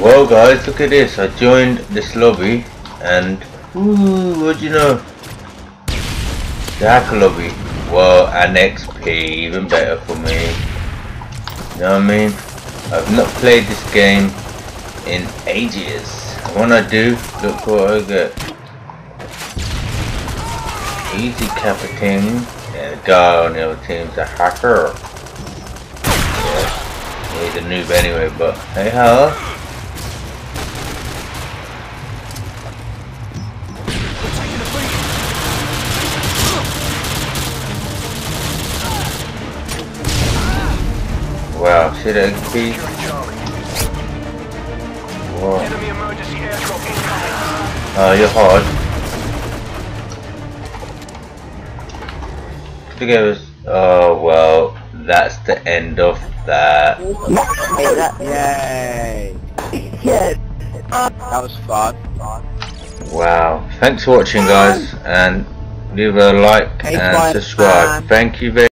Well guys, look at this. I joined this lobby and ooh, what do you know? The hacker lobby. Well, an XP, even better for me. You know what I mean? I've not played this game in ages. When I do, look what I get. Easy captain. And the guy on the other team's a hacker. Yeah, he's a noob anyway, but hey how? XP. Whoa. Oh, you're hard. Together. Oh uh, well, that's the end of that. Yay! Yes! That was fun. Wow. Thanks for watching guys and leave a like and subscribe. Thank you very